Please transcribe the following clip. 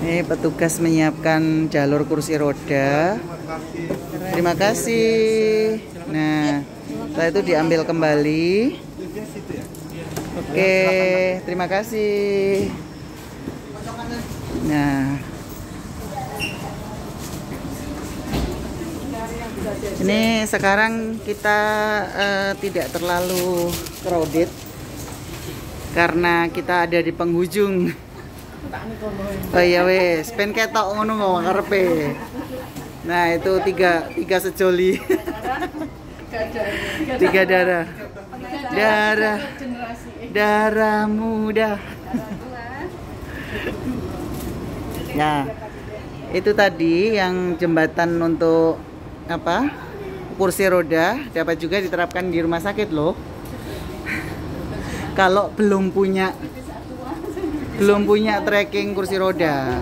Ini petugas menyiapkan jalur kursi roda. Terima kasih. Nah, setelah itu diambil kembali. Oke, terima kasih. Nah, ini sekarang kita uh, tidak terlalu crowded karena kita ada di penghujung. Oh iya wes, pen ketok ngono ngomong karepe. Nah, itu tiga tiga sejoli. tiga darah. Darah. Darah muda. Nah, itu tadi yang jembatan untuk apa? Kursi roda dapat juga diterapkan di rumah sakit loh. Kalau belum punya belum punya tracking kursi roda